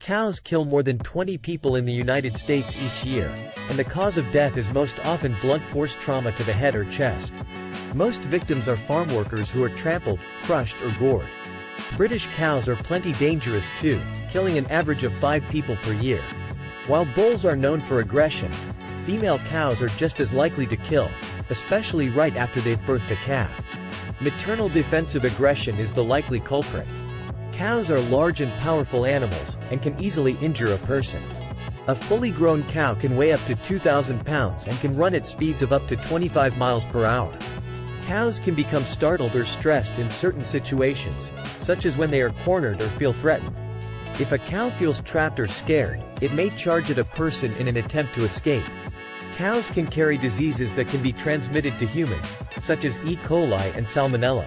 Cows kill more than 20 people in the United States each year, and the cause of death is most often blunt force trauma to the head or chest. Most victims are farm workers who are trampled, crushed or gored. British cows are plenty dangerous too, killing an average of 5 people per year. While bulls are known for aggression, female cows are just as likely to kill, especially right after they've birthed a calf. Maternal defensive aggression is the likely culprit. Cows are large and powerful animals, and can easily injure a person. A fully grown cow can weigh up to 2,000 pounds and can run at speeds of up to 25 miles per hour. Cows can become startled or stressed in certain situations, such as when they are cornered or feel threatened. If a cow feels trapped or scared, it may charge at a person in an attempt to escape. Cows can carry diseases that can be transmitted to humans, such as E. coli and Salmonella.